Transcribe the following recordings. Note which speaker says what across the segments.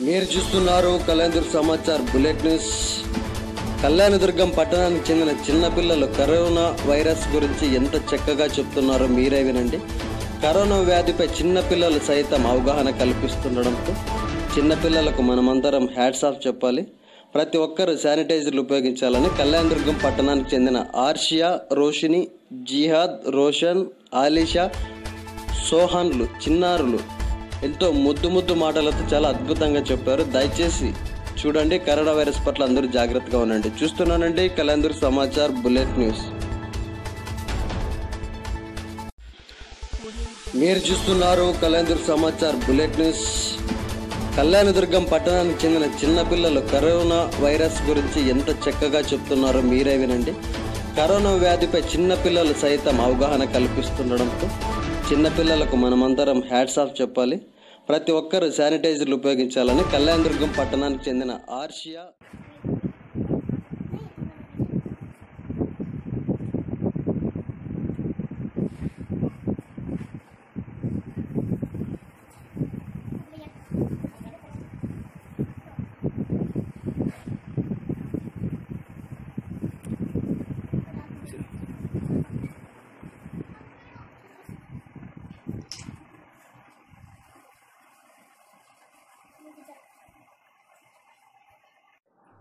Speaker 1: మీరు చూస్తున్నారు Kalyandurg Samachar bullet news. Kalyandurg పట్టణానికి చెందిన చిన్నపిల్లలు కరోనా వైరస్ గురించి ఎంత చక్కగా చెప్తున్నారో మీరే వినండి. కరోనా వ్యాధిపై చిన్నపిల్లలు సైతం అవగాహన కల్పిస్తుండడంతో చిన్నపిల్లలకు మనమందరం హ్యాట్స్ ఆఫ్ చెప్పాలి. ప్రతి ఒక్కరూ శానిటైజర్లు ఉపయోగించాలని కళ్యాణదుర్గం పట్టణానికి చెందిన ఆర్షియా రోషిని జిహాద్ రోషన్ ఆలిషా సోహాన్లు చిన్నారులు ఎంతో ముద్దు ముద్దు మాటలతో చాలా అద్భుతంగా చెప్పారు. దయచేసి చూడండి కరోనా వైరస్ పట్ల అందరూ జాగ్రత్తగా ఉండండి. చూస్తున్నానండి కళ్యాణదుర్గ సమాచార్ బుల్లెట్ న్యూస్. మీరు చూస్తున్నారు కళ్యాణదుర్గ సమాచార్ బుల్లెట్ న్యూస్. కళ్యాణదుర్గం పట్టణానికి చెందిన చిన్నపిల్లలు కరోనా వైరస్ గురించి ఎంత చక్కగా చెప్తున్నారో మీరే వినండి. కరోనా వ్యాధిపై చిన్నపిల్లలు సైతం అవగాహన కల్పిస్తుండడంతో చిన్నపిల్లలకు మనమందరం హ్యాట్స్ ఆఫ్ చెప్పాలి. ప్రతి ఒక్కరూ శానిటైజర్లు ఉపయోగించాలని కళ్యాణదుర్గం పట్టణానికి చెందిన ఆర్షియా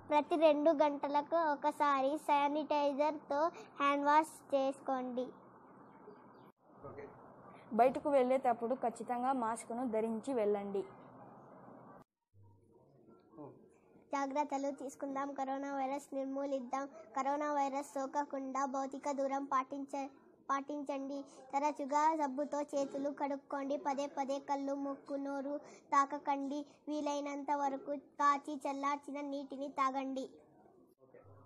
Speaker 2: ప్రతి రెండు గంటలకు ఒకసారి శానిటైజర్తో హ్యాండ్ వాష్ చేసుకోండి.
Speaker 3: బయటకు వెళ్ళేటప్పుడు ఖచ్చితంగా మాస్క్ను ధరించి వెళ్ళండి.
Speaker 2: జాగ్రత్తలు తీసుకుందాం. కరోనా వైరస్ నిర్మూలిద్దాం. కరోనా వైరస్ సోకకుండా భౌతిక దూరం పాటించ పాటించండి. తరచుగా సబ్బుతో చేతులు కడుక్కోండి. పదే పదే కళ్ళు ముక్కు నోరు తాకకండి. వీలైనంత వరకు కాచి చల్లార్చిన నీటిని తాగండి.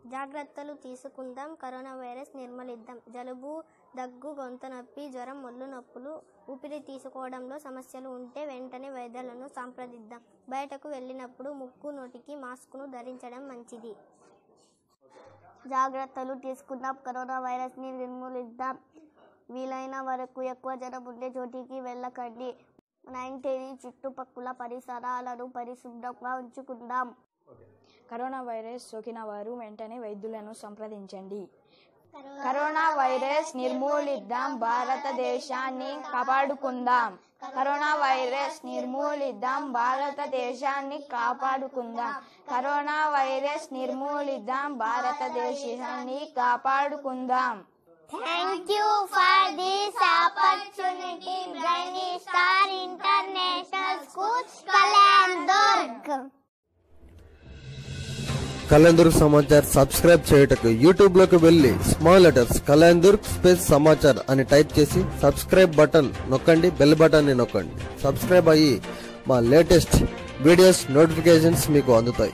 Speaker 2: జాగ్రత్తలు తీసుకుందాం. కరోనా వైరస్ నిర్మలిద్దాం. జలుబు దగ్గు గొంతు నొప్పి జ్వరం ఒళ్ళు నొప్పులు ఊపిరి తీసుకోవడంలో సమస్యలు ఉంటే వెంటనే వైద్యులను సంప్రదిద్దాం. బయటకు వెళ్ళినప్పుడు ముక్కు నోటికి మాస్క్ను ధరించడం మంచిది. జాగ్రత్తలు తీసుకుందాం. కరోనా వైరస్ని నిర్మూలిద్దాం. వీలైన వరకు ఎక్కువ జనం ఉండే చోటికి వెళ్ళకండి. నైన్టీన్ చుట్టుపక్కల పరిసరాలను పరిశుభ్రంగా ఉంచుకుందాం.
Speaker 3: కరోనా వైరస్ సోకిన వారు వెంటనే వైద్యులను సంప్రదించండి.
Speaker 4: కరోనా వైరస్ నిర్మూలిద్దాం భారతదేశాన్ని కాపాడుకుందాం. కరోనా వైరస్ నిర్మూలిద్దాం భారతదేశాన్ని కాపాడుకుందాం. కరోనా వైరస్ నిర్మూలిద్దాం భారతదేశాన్ని కాపాడుకుందాం.
Speaker 2: Thank you for this opportunity, star international school Kalyandurg
Speaker 1: Kalyandurg Samachar subscribe చేయుటకు యూట్యూబ్లోకి వెళ్ళి small letters Kalyandurg space Samachar అని టైప్ చేసి సబ్స్క్రైబ్ బటన్ నొక్కండి బెల్ బటన్ని నొక్కండి. సబ్స్క్రైబ్ అయ్యి మా లేటెస్ట్ వీడియోస్ నోటిఫికేషన్స్ మీకు అందుతాయి.